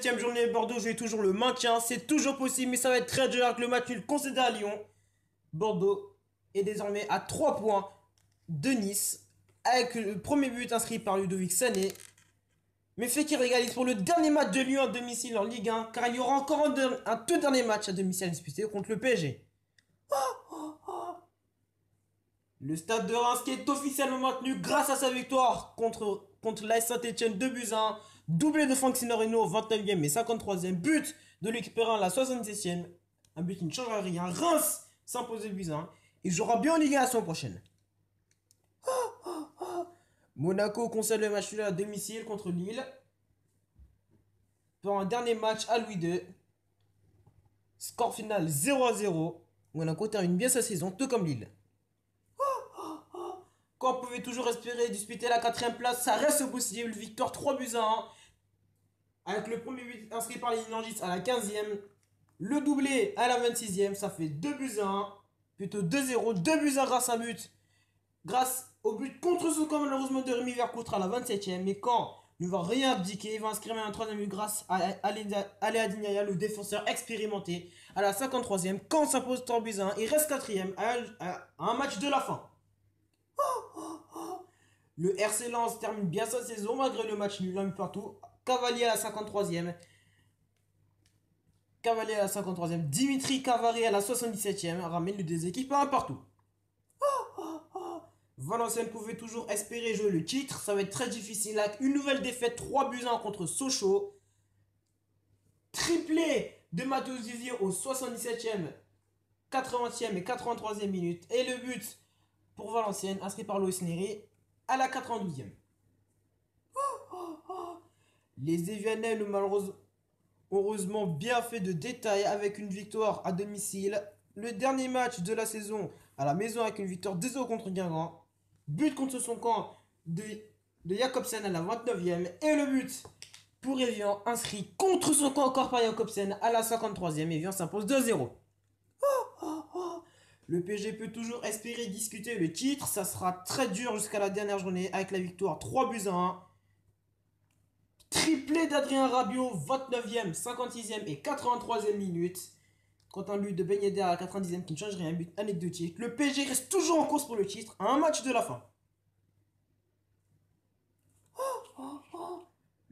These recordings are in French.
27ème journée, Bordeaux joue toujours le maintien. C'est toujours possible, mais ça va être très dur avec le match nul concédé à Lyon. Bordeaux est désormais à 3 points de Nice, avec le premier but inscrit par Ludovic Sané. Mais Fekir régalise pour le dernier match de Lyon à domicile en Ligue 1, car il y aura encore un, tout dernier match à domicile à disputer contre le PSG. Le stade de Reims qui est officiellement maintenu grâce à sa victoire contre, contre l'AS Saint-Etienne de Buzyn. Doublé de Franck Sinorino 29e et 53e. But de Luc à la 67e. Un but qui ne changera rien. Reims s'impose Buzyn. Et jouera bien en Ligue 1 la semaine prochaine. Monaco concède le match à domicile contre Lille. Pour un dernier match à Louis II. Score final 0 à 0. Monaco termine bien sa saison, tout comme Lille. Quand on pouvait toujours espérer disputer la quatrième place, ça reste possible. Victoire 3 buts à 1. Avec le premier but inscrit par les Ninjits à la 15e. Le doublé à la 26e, ça fait 2 buts à 1. Plutôt 2-0. 2 buts à 1 grâce à but. Grâce au but contre camp malheureusement de Rémi Vercoutre à la 27e. Mais quand ne va rien abdiquer, il va inscrire un troisième but grâce à Aléa Dignaya, le défenseur expérimenté. À la 53e, quand s'impose 3 buts à 1, il reste quatrième à un match de la fin. Le RC Lens termine bien sa saison malgré le match nul un partout. Cavalier à la 53e. Cavalier à la 53e. Dimitri Cavari à la 77e. Ramène le des équipes un partout. Valenciennes pouvait toujours espérer jouer le titre. Ça va être très difficile avec une nouvelle défaite 3 buts 1 contre Sochaux. Triplé de Matheus Vivier au 77e, 80e et 83e minute. Et le but pour Valenciennes, inscrit par Loïs Neri à la 92e. Les Evianais le malheureusement heureusement bien fait de détails avec une victoire à domicile. Le dernier match de la saison à la maison avec une victoire 2-0 contre Guingamp. But contre son camp de, de Jacobsen à la 29e. Et le but pour Evian inscrit contre son camp encore par Jacobsen à la 53e. Evian s'impose 2-0. Le PSG peut toujours espérer discuter le titre. Ça sera très dur jusqu'à la dernière journée avec la victoire 3 buts à 1. Triplé d'Adrien Rabiot, 29e, 56e et 83e minute. Quand un but de Ben à la 90e qui ne change rien, but anecdotique. Le PSG reste toujours en course pour le titre à un match de la fin.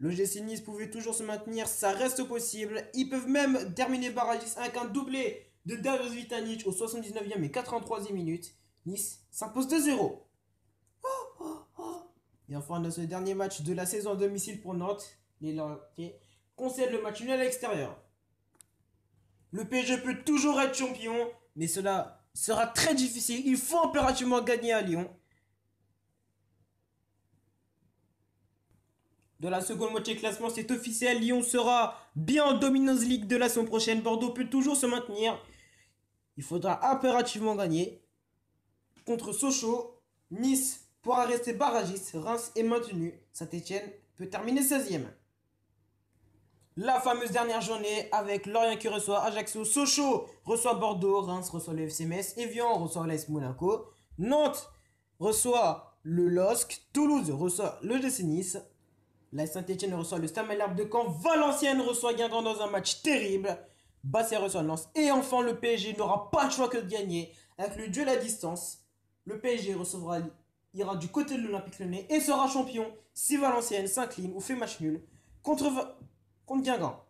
Le GC Nice pouvait toujours se maintenir, ça reste possible. Ils peuvent même terminer barragiste avec un doublé de Darius Vitanic au 79e et 83e minute. Nice s'impose 2-0. Et enfin, dans ce dernier match de la saison à domicile pour Nantes, les Nantais concèdent le match nul à l'extérieur. Le PSG peut toujours être champion, mais cela sera très difficile. Il faut impérativement gagner à Lyon. Dans la seconde moitié classement, c'est officiel. Lyon sera bien en Dominance League de la semaine prochaine. Bordeaux peut toujours se maintenir. Il faudra impérativement gagner contre Sochaux. Nice pourra rester barragiste. Reims est maintenu. Saint-Etienne peut terminer 16e. La fameuse dernière journée avec Lorient qui reçoit Ajaccio. Sochaux reçoit Bordeaux. Reims reçoit le FC Metz. Evian reçoit l'AS Monaco. Nantes reçoit le LOSC. Toulouse reçoit le GC Nice. La Saint-Etienne reçoit le Stade de Caen. Valenciennes reçoit Guingamp dans un match terrible. Basset reçoit Lens. Et enfin, le PSG n'aura pas le choix que de gagner. Avec le duel à distance, le PSG recevra, ira du côté de l'Olympique Lyonnais et sera champion si Valenciennes s'incline ou fait match nul contre, contre Guingamp.